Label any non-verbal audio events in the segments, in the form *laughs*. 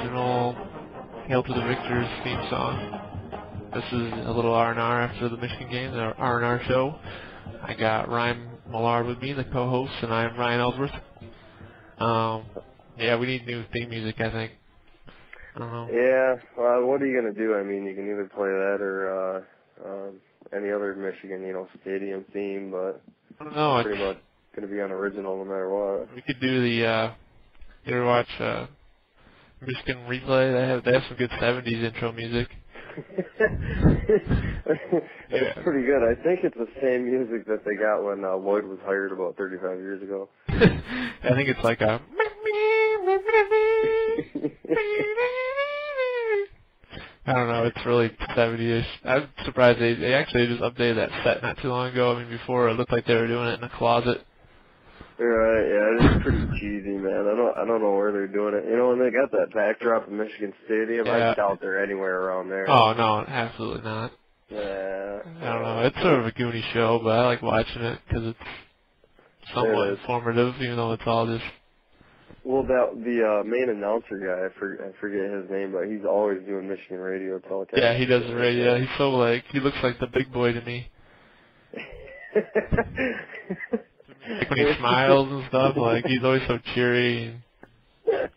original Hail to the Victors theme song. This is a little R&R after the Michigan game, the R&R show. I got Ryan Millard with me, the co-host, and I'm Ryan Ellsworth. Um, yeah, we need new theme music, I think. I don't know. Yeah, well, what are you gonna do? I mean, you can either play that or uh, um, any other Michigan, you know, stadium theme, but I don't know. pretty It's, much gonna be unoriginal no matter what. we could do the. uh You ever watch uh Michigan replay? They have they have some good '70s intro music. *laughs* it's Yeah. pretty good. I think it's the same music that they got when uh, Lloyd was hired about 35 years ago. *laughs* I think it's like a. *laughs* I don't know. It's really 70ish. I'm surprised they they actually just updated that set not too long ago. I mean, before it looked like they were doing it in a closet. Right, yeah, it's pretty cheesy, man. I don't, I don't know where they're doing it. You know, when they got that backdrop in Michigan Stadium, Yeah. I doubt they're anywhere around there. Oh no, absolutely not. Yeah. I don't know. It's sort of a goony show, but I like watching it because it's somewhat It informative, even though it's all just. Well, that the uh, main announcer guy, I, for, I forget his name, but he's always doing Michigan radio telecast. Yeah, he does the radio. He's so like he looks like the big boy to me. *laughs* Like when he smiles and stuff, like he's always so cheery. *laughs*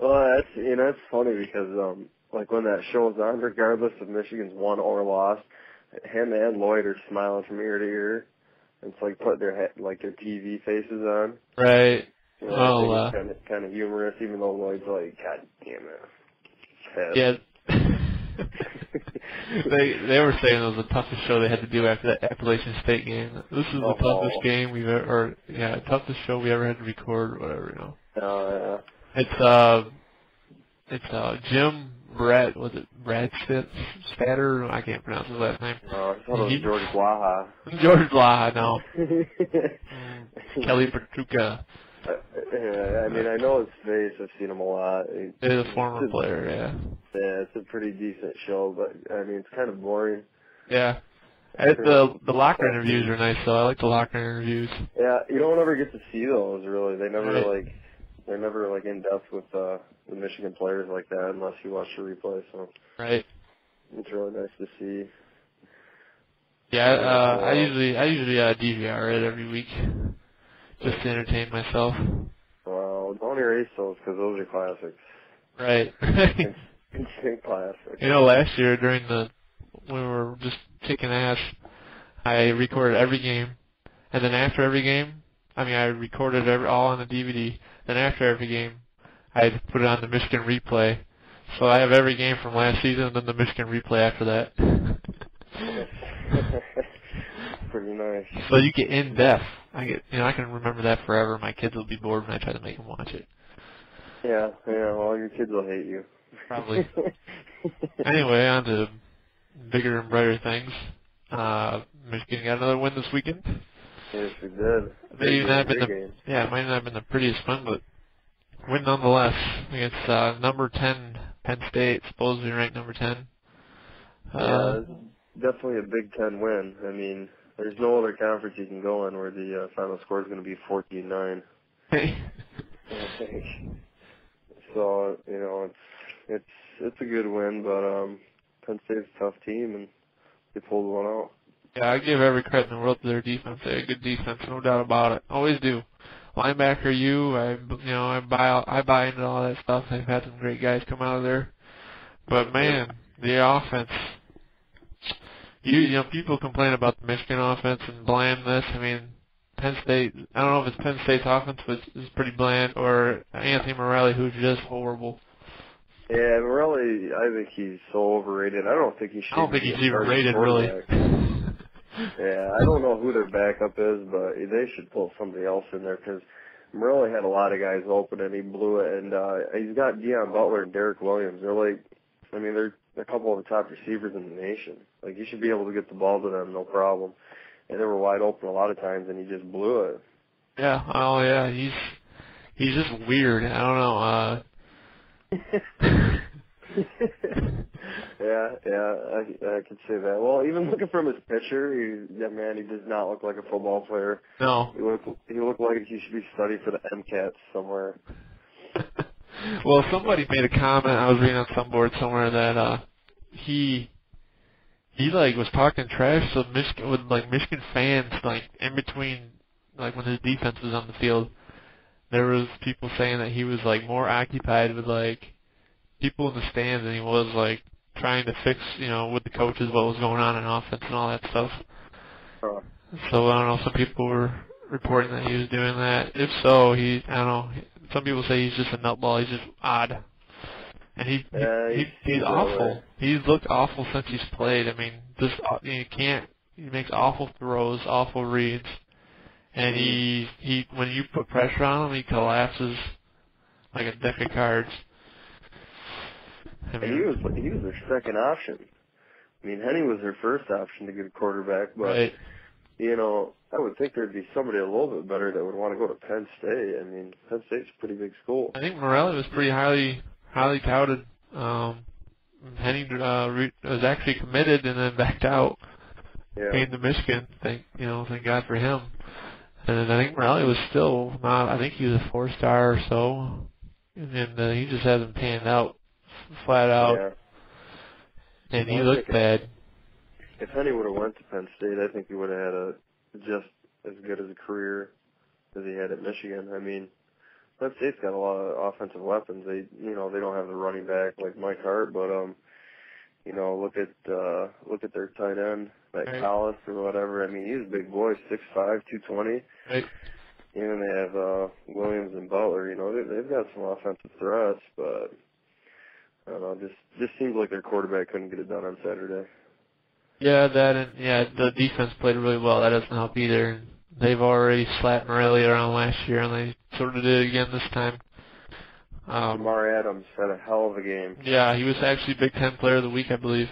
Well, that's you know, it's funny because um, like when that show show's on, regardless of Michigan's won or lost, him and Lloyd are smiling from ear to ear. It's like putting their head, like their TV faces on. right. You know, Well, uh, it's kind of kind of humorous, even though Lloyd's like, God damn it. Yeah. They they were saying it was the toughest show they had to do after that Appalachian State game. This is the Oh. toughest game we've ever, or yeah, toughest show we ever had to record, or whatever. You know. Oh It's uh, it's uh Jim Brad was it Brad Spatter? I can't pronounce his last name. yeah. No, I thought it was George Blaha. George Blaha, no. *laughs* Kelly Kelly Yeah, I mean, I know his face. I've seen him a lot. He- is a former it's player. Yeah. Yeah, it's a pretty decent show, but I mean, it's kind of boring. Yeah. And the the locker interviews are nice though. I like the locker interviews. Yeah, you don't ever get to see those really. They never Right. like they're never like in depth with uh the Michigan players like that unless you watch the replay. So Right. it's really nice to see. Yeah, uh, I usually I usually uh, DVR it every week, just to entertain myself. Well, don't erase those because those are classics. Right. *laughs* Instant classics. you know, last year during the when we were just kicking ass, I recorded every game, and then after every game, I mean I recorded every, all on the DVD. Then after every game, I put it on the Michigan replay. So I have every game from last season, and then the Michigan replay after that. *laughs* *laughs* Pretty nice. so you get in depth. I get, you know, I can remember that forever. My kids will be bored when I try to make them watch it. Yeah, yeah. Well, your kids will hate you. Probably. *laughs* Anyway, on to bigger and brighter things. Uh, Michigan got another win this weekend. yes, we did. Maybe not been the game. yeah, it might not have been the prettiest win, but win nonetheless against uh, number ten Penn State, supposedly ranked number ten. Yeah, Uh, it's definitely a Big Ten win. I mean, there's no other conference you can go in where the uh, final score is going to be 14-9. *laughs* I think. So you know, it's it's it's a good win, but um, Penn State's a tough team, and they pulled one out. yeah, I give every credit in the world to their defense. They had good defense, no doubt about it. Always do. Linebacker, you, I, you know, I buy, I buy into all that stuff. They've had some great guys come out of there, but man, the offense. You, you know, people complain about the Michigan offense and blame this. I mean, Penn State. I don't know if it's Penn State's offense, but it's pretty bland, or Anthony Morelli, who's just horrible. Yeah, Morelli, I think he's so overrated. I don't think he should. I don't think he's even rated really. Yeah, I don't know who their backup is, but they should pull somebody else in there because Morelli had a lot of guys open and he blew it. And uh, he's got Deon Butler and Derrick Williams. They're like, I mean, they're a couple of the top receivers in the nation. Like you should be able to get the ball to them, no problem. And they were wide open a lot of times, and he just blew it. Yeah. Oh yeah. He's he's just weird. I don't know. Uh, *laughs* yeah, yeah, I, I could say that. Well, even looking from his picture, he, that man, he does not look like a football player. no. He looked, he looked like he should be studying for the MCAT somewhere. *laughs* well, somebody made a comment. I was reading on some board somewhere that uh he he like was talking trash to Michigan with like Michigan fans like in between like when his defense was on the field. There was people saying that he was like more occupied with like people in the stands than he was like trying to fix, you know, with the coaches what was going on in offense and all that stuff. So I don't know. Some people were reporting that he was doing that. If so, he I don't know. Some people say he's just a nutball. He's just odd, and he, Yeah, he, he he he's awful. He's looked awful since he's played. I mean, just uh, you can't. He makes awful throws, awful reads, and he he when you put pressure on him, he collapses like a deck of cards. I and he was he was their second option. I mean, Henne was their first option to get a quarterback, but right. you know, I would think there'd be somebody a little bit better that would want to go to Penn State. I mean, Penn State's a pretty big school. I think Morelli was pretty highly highly touted. Um, Henning uh, re- was actually committed and then backed out, Yeah. came to Michigan. Thank you know, thank God for him. And I think Morelli was still not. I think he was a four star or so, and uh, he just hasn't panned out flat out. Yeah. And he I looked bad. If Henne would have went to Penn State, I think he would have had a just as good as a career as he had at Michigan. I mean, Penn State's got a lot of offensive weapons. They, you know, they don't have the running back like Mike Hart, but um, you know, look at uh, look at their tight end, that Right. Quarless or whatever. I mean, he's a big boy, six five, two twenty. Right. And they have uh, Williams and Butler. You know, they, they've got some offensive threats, but I don't know. Just just seems like their quarterback couldn't get it done on Saturday. Yeah, that and yeah, the defense played really well. That doesn't help either. They've already slapped Morelli around last year, and they sort of did it again this time. Um, Lamar Adams had a hell of a game. Yeah, he was actually Big Ten Player of the Week, I believe.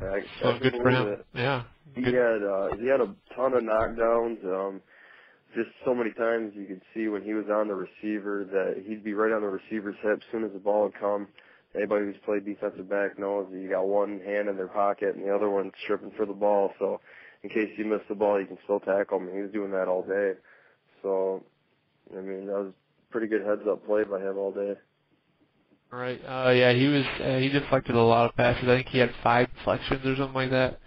I, So I good for him. it. Yeah. He Good. had uh, he had a ton of knockdowns. Um, just so many times you could see when he was on the receiver that he'd be right on the receiver's hip as soon as the ball would come. Anybody who's played defensive back knows that you got one hand in their pocket and the other one stripping for the ball. So in case you miss the ball, you can still tackle him. He was doing that all day. So I mean that was pretty good heads up play by him all day. Right. Uh, yeah, he was. Uh, he deflected a lot of passes. I think he had five deflections or something like that.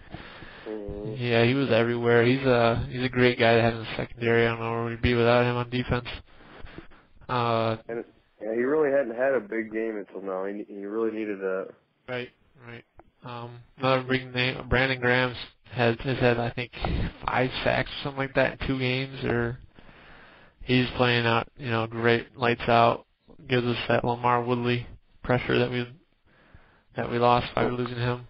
Mm-hmm. Yeah, he was everywhere. He's a he's a great guy to have in the secondary. I don't know where we'd be without him on defense. Uh, Yeah, he really hadn't had a big game until now. He he really needed that. right, right. Um, another big name, Brandon Graham's has has had I think five sacks or something like that in two games. Or he's playing out, you know, great, lights out. Gives us that LaMarr Woodley pressure that we that we lost by losing him.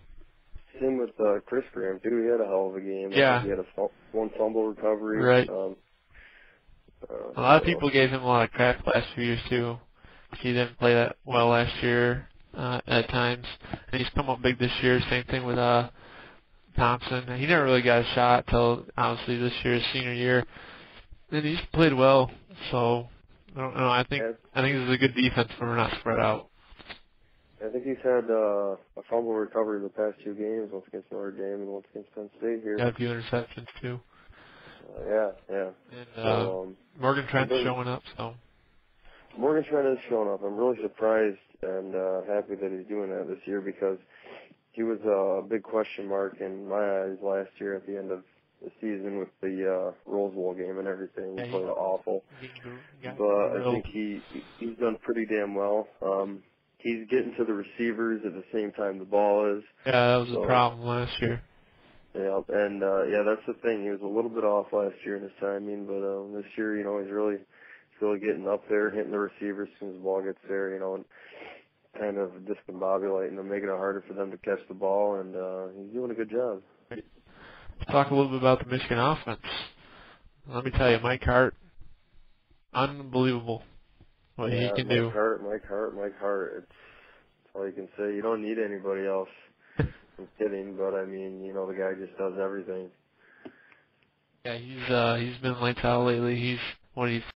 Same with uh, Chris Graham too. He had a hell of a game. Yeah. he had a one fumble recovery. Right. Um, uh, A lot of people gave him a lot of crap last few years too. He didn't play that well last year uh, at times, and he's come up big this year. Same thing with uh, Thompson. He never really got a shot till obviously this year, his senior year, and he's played well. So I don't know. I think Yeah. I think this is a good defense when we're not spread out. I think he's had uh, a fumble recovery the past two games, once against Notre Dame and once against Penn State here. Got a few interceptions too, Uh, yeah, yeah. and uh, So um, Morgan Trent's showing up. So Morgan Trent is showing up. I'm really surprised and uh, happy that he's doing that this year because he was uh, a big question mark in my eyes last year at the end of the season with the uh, Rose Bowl game and everything. Yeah, He played awful. but I think he he's done pretty damn well. Um, he's getting to the receivers at the same time the ball is. yeah, that was a problem last year. Yeah, and uh, yeah, that's the thing. He was a little bit off last year in his timing, but um, this year, you know, he's really he's really getting up there, hitting the receivers as soon as the ball gets there, you know, and kind of discombobulating them, making it harder for them to catch the ball, and uh, he's doing a good job. Let's talk a little bit about the Michigan offense. Let me tell you, Mike Hart, unbelievable what yeah, he can Mike do. Hart, Mike Hart, Mike Hart. It's, it's all you can say. You don't need anybody else. *laughs* I'm kidding, but I mean, you know, the guy just does everything. Yeah, he's uh he's been lights out lately. He's what he's